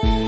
Thank you.